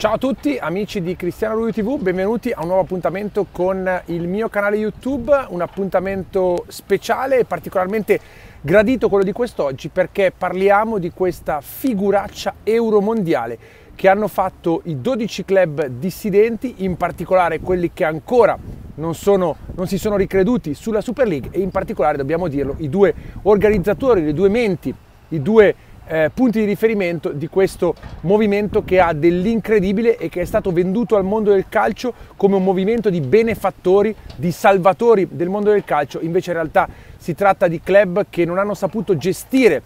Ciao a tutti amici di Cristiano Ruio TV, benvenuti a un nuovo appuntamento con il mio canale YouTube, un appuntamento speciale e particolarmente gradito quello di quest'oggi perché parliamo di questa figuraccia euromondiale che hanno fatto i 12 club dissidenti, in particolare quelli che ancora non, sono, non si sono ricreduti sulla Super League e in particolare, dobbiamo dirlo, i due organizzatori, le due menti, i due eh, punti di riferimento di questo movimento che ha dell'incredibile e che è stato venduto al mondo del calcio come un movimento di benefattori, di salvatori del mondo del calcio, invece in realtà si tratta di club che non hanno saputo gestire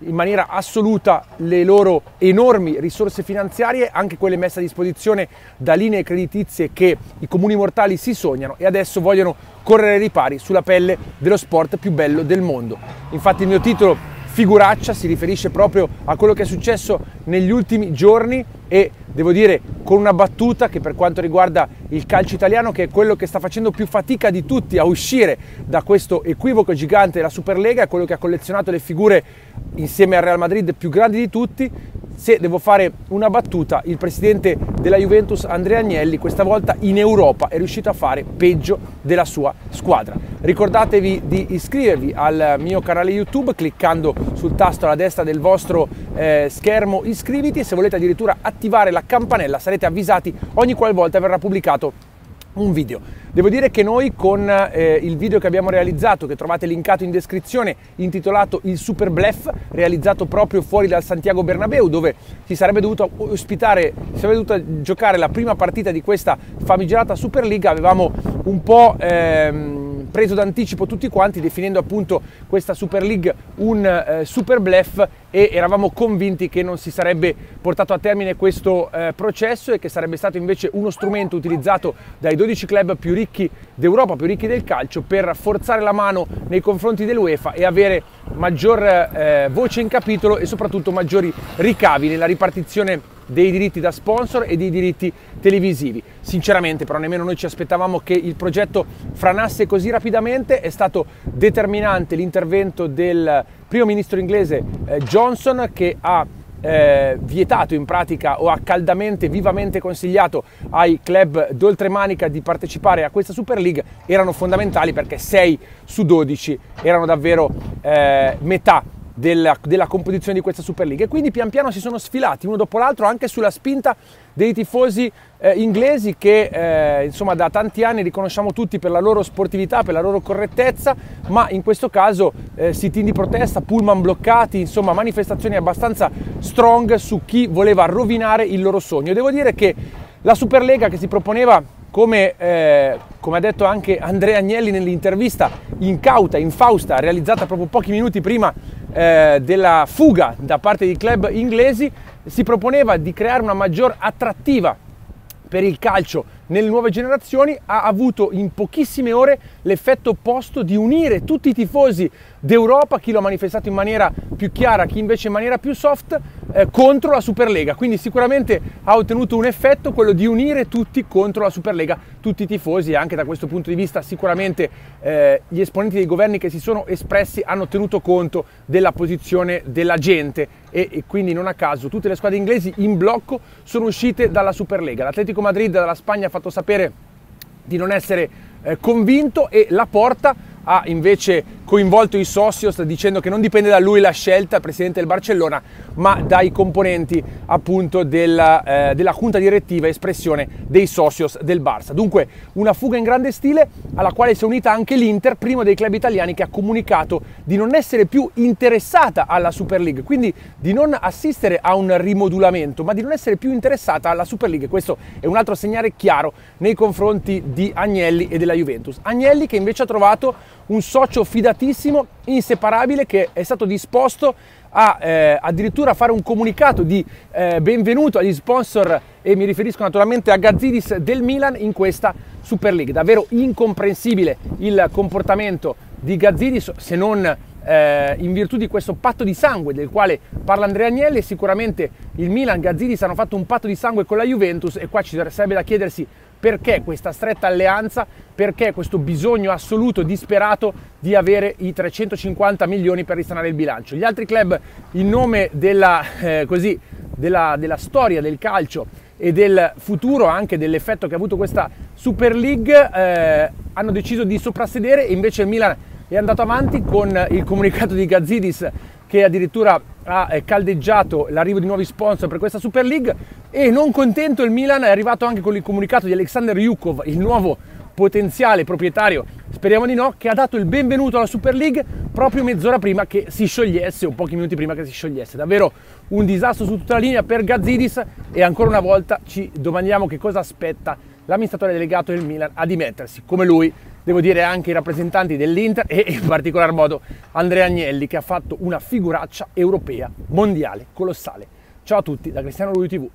in maniera assoluta le loro enormi risorse finanziarie, anche quelle messe a disposizione da linee creditizie che i comuni mortali si sognano e adesso vogliono correre ripari sulla pelle dello sport più bello del mondo. Infatti il mio titolo figuraccia si riferisce proprio a quello che è successo negli ultimi giorni e devo dire con una battuta che per quanto riguarda il calcio italiano che è quello che sta facendo più fatica di tutti a uscire da questo equivoco gigante della Superlega, è quello che ha collezionato le figure insieme al Real Madrid più grandi di tutti, se devo fare una battuta, il presidente della Juventus Andrea Agnelli questa volta in Europa è riuscito a fare peggio della sua squadra. Ricordatevi di iscrivervi al mio canale YouTube cliccando sul tasto alla destra del vostro eh, schermo iscriviti e se volete addirittura attivare la campanella sarete avvisati ogni qualvolta verrà pubblicato un video. Devo dire che noi con eh, il video che abbiamo realizzato, che trovate linkato in descrizione, intitolato Il Super Bluff, realizzato proprio fuori dal Santiago Bernabeu, dove si sarebbe dovuto ospitare, si sarebbe dovuta giocare la prima partita di questa famigerata Superliga, avevamo un po'... Ehm, preso d'anticipo tutti quanti definendo appunto questa Super League un eh, super bluff e eravamo convinti che non si sarebbe portato a termine questo eh, processo e che sarebbe stato invece uno strumento utilizzato dai 12 club più ricchi d'Europa, più ricchi del calcio per forzare la mano nei confronti dell'UEFA e avere maggior eh, voce in capitolo e soprattutto maggiori ricavi nella ripartizione dei diritti da sponsor e dei diritti televisivi. Sinceramente però nemmeno noi ci aspettavamo che il progetto franasse così rapidamente, è stato determinante l'intervento del primo ministro inglese eh, Johnson che ha eh, vietato in pratica o ha caldamente, vivamente consigliato ai club d'oltremanica di partecipare a questa Super League. Erano fondamentali perché 6 su 12 erano davvero eh, metà della, della, composizione di questa Super League e quindi pian piano si sono sfilati uno dopo l'altro anche sulla spinta dei tifosi eh, inglesi che eh, insomma da tanti anni riconosciamo tutti per la loro sportività, per la loro correttezza, ma in questo caso eh, sit-in di protesta, pullman bloccati, insomma manifestazioni abbastanza strong su chi voleva rovinare il loro sogno. Devo dire che la Superlega che si proponeva come, eh, come, ha detto anche Andrea Agnelli nell'intervista incauta, infausta, realizzata proprio pochi minuti prima eh, della fuga da parte di club inglesi, si proponeva di creare una maggior attrattiva per il calcio nelle nuove generazioni. Ha avuto in pochissime ore l'effetto opposto di unire tutti i tifosi d'Europa, chi lo ha manifestato in maniera più chiara, chi invece in maniera più soft, eh, contro la Superlega. Quindi sicuramente ha ottenuto un effetto, quello di unire tutti contro la Superlega, tutti i tifosi anche da questo punto di vista sicuramente eh, gli esponenti dei governi che si sono espressi hanno tenuto conto della posizione della gente e, e quindi non a caso tutte le squadre inglesi in blocco sono uscite dalla Superlega. L'Atletico Madrid dalla Spagna fatto sapere di non essere eh, convinto e la porta ha invece coinvolto i socios dicendo che non dipende da lui la scelta, presidente del Barcellona, ma dai componenti appunto della, eh, della junta direttiva, espressione dei socios del Barça. Dunque una fuga in grande stile alla quale si è unita anche l'Inter, primo dei club italiani che ha comunicato di non essere più interessata alla Super League, quindi di non assistere a un rimodulamento, ma di non essere più interessata alla Super League. Questo è un altro segnale chiaro nei confronti di Agnelli e della Juventus. Agnelli che invece ha trovato un socio fidatissimo, inseparabile, che è stato disposto a eh, addirittura fare un comunicato di eh, benvenuto agli sponsor e mi riferisco naturalmente a Gazzidis del Milan in questa Super League. Davvero incomprensibile il comportamento di Gazzidis se non eh, in virtù di questo patto di sangue del quale parla Andrea Agnelli sicuramente il Milan, Gazzidis hanno fatto un patto di sangue con la Juventus e qua ci sarebbe da chiedersi perché questa stretta alleanza, perché questo bisogno assoluto, disperato di avere i 350 milioni per risanare il bilancio. Gli altri club in nome della, eh, così, della, della storia del calcio e del futuro anche dell'effetto che ha avuto questa Super League eh, hanno deciso di soprassedere e invece il Milan è andato avanti con il comunicato di Gazzidis che addirittura ha eh, caldeggiato l'arrivo di nuovi sponsor per questa Super League e non contento il Milan è arrivato anche con il comunicato di Alexander Yukov, il nuovo potenziale proprietario, speriamo di no, che ha dato il benvenuto alla Super League proprio mezz'ora prima che si sciogliesse, o pochi minuti prima che si sciogliesse. Davvero un disastro su tutta la linea per Gazzidis e ancora una volta ci domandiamo che cosa aspetta l'amministratore delegato del Milan a dimettersi. Come lui, devo dire anche i rappresentanti dell'Inter e in particolar modo Andrea Agnelli che ha fatto una figuraccia europea, mondiale, colossale. Ciao a tutti da Cristiano Lui TV.